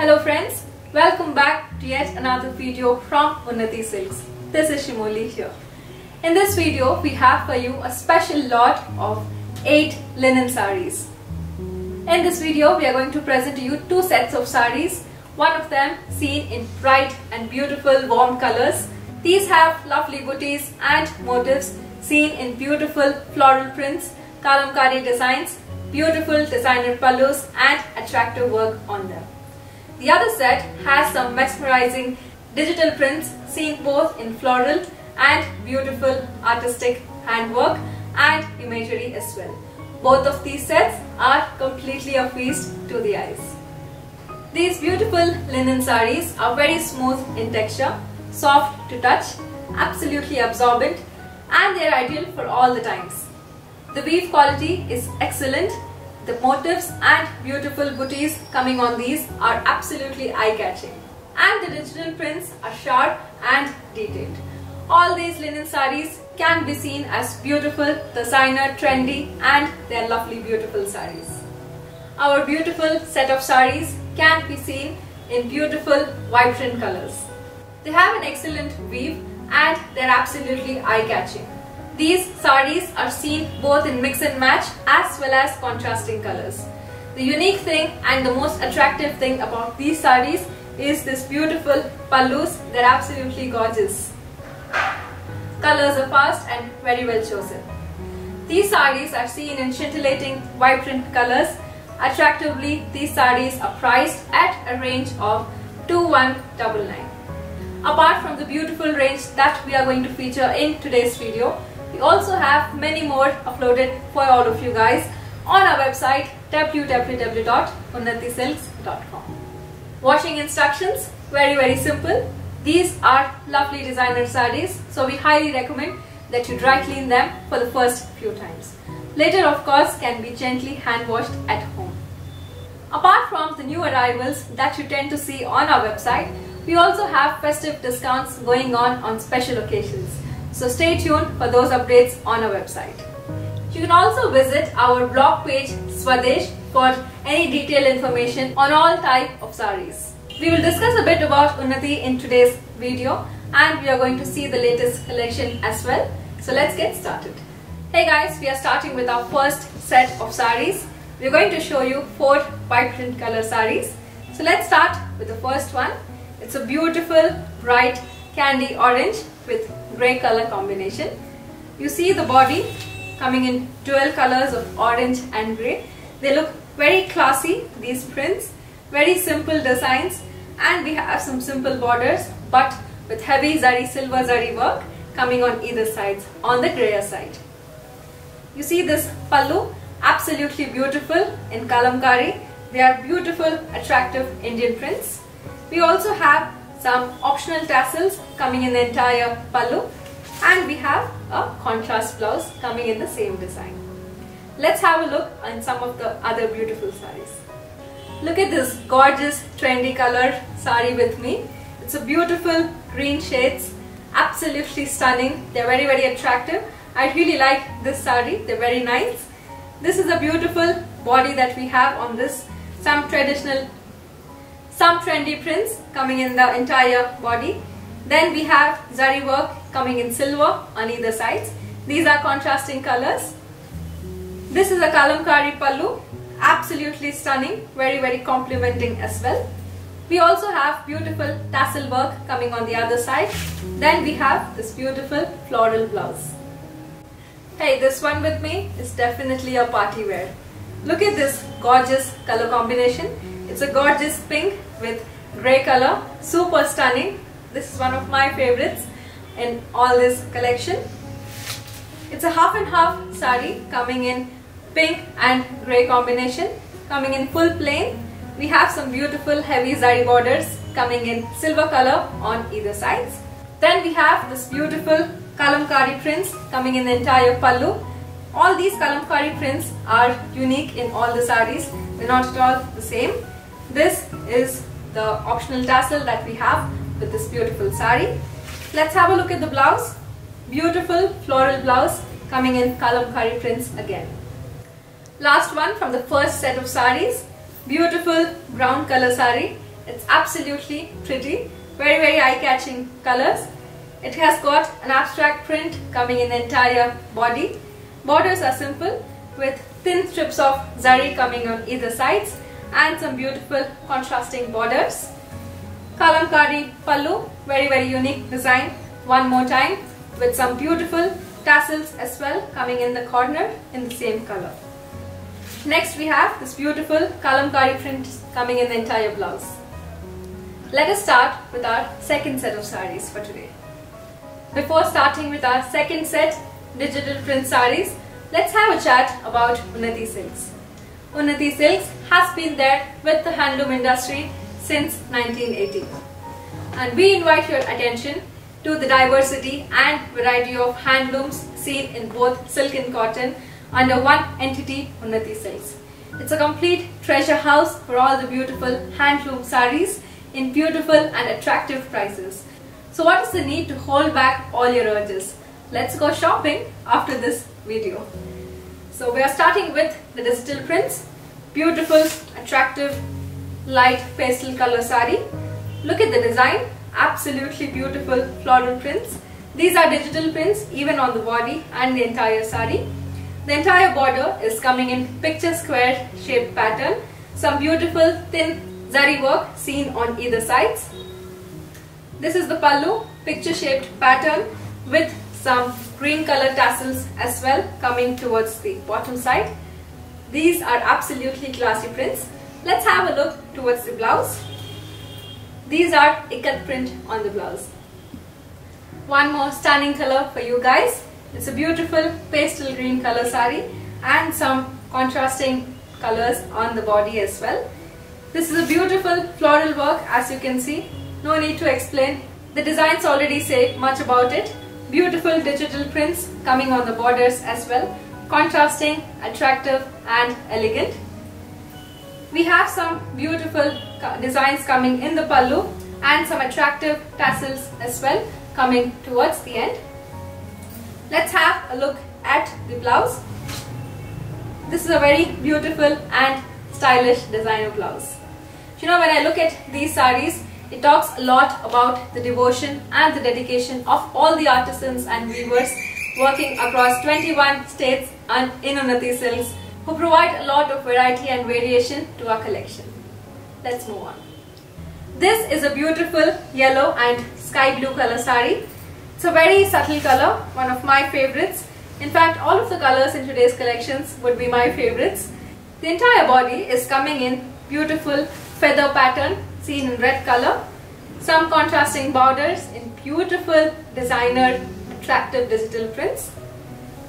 Hello friends, welcome back to yet another video from Unnati Silks. This is Shimoli here. In this video, we have for you a special lot of 8 linen saris. In this video, we are going to present to you two sets of saris. One of them seen in bright and beautiful warm colors. These have lovely booties and motifs seen in beautiful floral prints, kalamkari designs, beautiful designer pallus and attractive work on them. The other set has some mesmerizing digital prints seen both in floral and beautiful artistic handwork and imagery as well. Both of these sets are completely a feast to the eyes. These beautiful linen saris are very smooth in texture, soft to touch, absolutely absorbent and they are ideal for all the times. The weave quality is excellent. The motifs and beautiful booties coming on these are absolutely eye-catching. And the digital prints are sharp and detailed. All these linen saris can be seen as beautiful, designer, trendy and they are lovely beautiful saris. Our beautiful set of saris can be seen in beautiful vibrant colors. They have an excellent weave and they are absolutely eye-catching. These saris are seen both in mix and match as well as contrasting colors. The unique thing and the most attractive thing about these saris is this beautiful pallus. They're absolutely gorgeous. Colors are fast and very well chosen. These saris are seen in scintillating vibrant colors. Attractively, these saris are priced at a range of 2199. Apart from the beautiful range that we are going to feature in today's video, we also have many more uploaded for all of you guys on our website www.unnatisilks.com. Washing instructions, very very simple. These are lovely designer sarees, so we highly recommend that you dry clean them for the first few times. Later of course can be gently hand washed at home. Apart from the new arrivals that you tend to see on our website, we also have festive discounts going on on special occasions. So stay tuned for those updates on our website. You can also visit our blog page Swadesh for any detailed information on all type of saris. We will discuss a bit about Unnati in today's video and we are going to see the latest collection as well. So let's get started. Hey guys, we are starting with our first set of saris. We are going to show you four vibrant color saris. So let's start with the first one. It's a beautiful bright candy orange with grey color combination. You see the body coming in dual colors of orange and grey. They look very classy, these prints, very simple designs and we have some simple borders but with heavy zari silver zari work coming on either sides on the grayer side. You see this pallu, absolutely beautiful in kalamkari. They are beautiful, attractive Indian prints. We also have some optional tassels coming in the entire pallu and we have a contrast blouse coming in the same design. Let's have a look on some of the other beautiful saris. Look at this gorgeous trendy color sari with me. It's a beautiful green shades, absolutely stunning. They're very very attractive. I really like this sari, they're very nice. This is a beautiful body that we have on this, some traditional some trendy prints coming in the entire body. Then we have zari work coming in silver on either sides. These are contrasting colors. This is a kalamkari pallu, absolutely stunning, very very complimenting as well. We also have beautiful tassel work coming on the other side. Then we have this beautiful floral blouse. Hey, this one with me is definitely a party wear. Look at this gorgeous color combination. It's a gorgeous pink with grey color, super stunning. This is one of my favorites in all this collection. It's a half and half sari coming in pink and grey combination, coming in full plain. We have some beautiful heavy zari borders coming in silver color on either sides. Then we have this beautiful kalamkari prints coming in the entire pallu. All these kalamkari prints are unique in all the saris. They're not at all the same. This is the optional tassel that we have with this beautiful sari. Let's have a look at the blouse. Beautiful floral blouse coming in kalamkari prints again. Last one from the first set of saris. Beautiful brown color sari. It's absolutely pretty, very very eye-catching colors. It has got an abstract print coming in the entire body. Borders are simple with thin strips of zari coming on either sides and some beautiful contrasting borders. Kalamkari pallu, very very unique design. One more time with some beautiful tassels as well coming in the corner in the same color. Next we have this beautiful kalamkari print coming in the entire blouse. Let us start with our second set of saris for today. Before starting with our second set, digital print saris, let's have a chat about Unnati Silks. Unnati Silks has been there with the handloom industry since 1980. And we invite your attention to the diversity and variety of handlooms seen in both silk and cotton under one entity Unnati Silks. It's a complete treasure house for all the beautiful handloom saris in beautiful and attractive prices. So what is the need to hold back all your urges? Let's go shopping after this video. So we are starting with the digital prints. Beautiful, attractive, light pastel color sari. Look at the design absolutely beautiful floral prints. These are digital prints even on the body and the entire sari. The entire border is coming in picture square shaped pattern. Some beautiful thin zari work seen on either sides. This is the pallu picture shaped pattern with some green color tassels as well coming towards the bottom side. These are absolutely classy prints. Let's have a look towards the blouse. These are ikat print on the blouse. One more stunning color for you guys. It's a beautiful pastel green color sari and some contrasting colors on the body as well. This is a beautiful floral work as you can see. No need to explain. The designs already say much about it. Beautiful digital prints coming on the borders as well. Contrasting, attractive and elegant. We have some beautiful designs coming in the pallu and some attractive tassels as well coming towards the end. Let's have a look at the blouse. This is a very beautiful and stylish designer blouse. You know when I look at these saris, it talks a lot about the devotion and the dedication of all the artisans and weavers working across 21 states and in Unnati who provide a lot of variety and variation to our collection. Let's move on. This is a beautiful yellow and sky blue color sari. It's a very subtle color, one of my favorites. In fact, all of the colors in today's collections would be my favorites. The entire body is coming in beautiful feather pattern seen in red color. Some contrasting borders in beautiful designer attractive digital prints.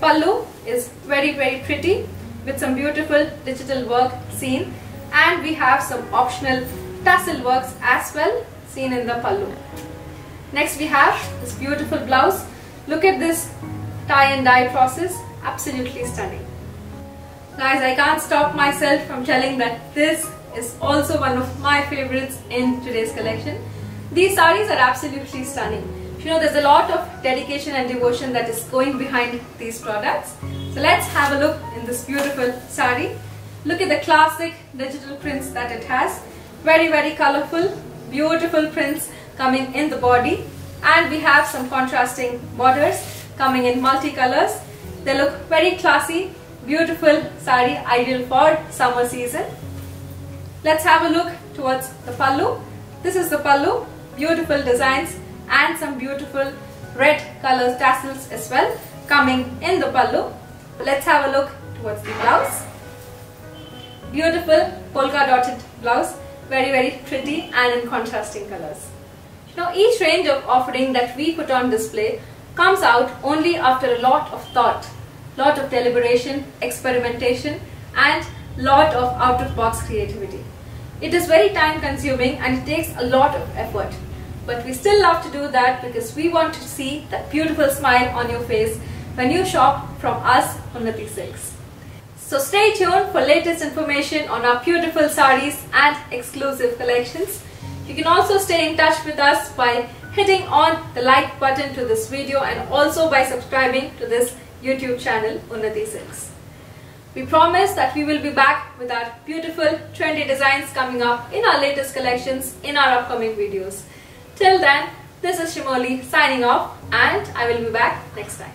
Pallu is very very pretty with some beautiful digital work seen and we have some optional tassel works as well seen in the pallu. Next we have this beautiful blouse. Look at this tie and dye process, absolutely stunning. Guys, I can't stop myself from telling that this is also one of my favorites in today's collection. These saris are absolutely stunning. You know, there's a lot of dedication and devotion that is going behind these products. So let's have a look in this beautiful sari. Look at the classic digital prints that it has. Very, very colorful, beautiful prints coming in the body. And we have some contrasting borders coming in multicolors. They look very classy, beautiful sari, ideal for summer season. Let's have a look towards the pallu. This is the pallu, beautiful designs and some beautiful red color tassels as well coming in the pallu. Let's have a look towards the blouse. Beautiful polka dotted blouse, very very pretty and in contrasting colors. Now each range of offering that we put on display comes out only after a lot of thought, lot of deliberation, experimentation and lot of out of box creativity. It is very time consuming and it takes a lot of effort. But we still love to do that because we want to see that beautiful smile on your face when you shop from us on Unnati Silks. So stay tuned for latest information on our beautiful saris and exclusive collections. You can also stay in touch with us by hitting on the like button to this video and also by subscribing to this YouTube channel Unnati Silks. We promise that we will be back with our beautiful trendy designs coming up in our latest collections in our upcoming videos. Till then, this is Shimoli signing off and I will be back next time.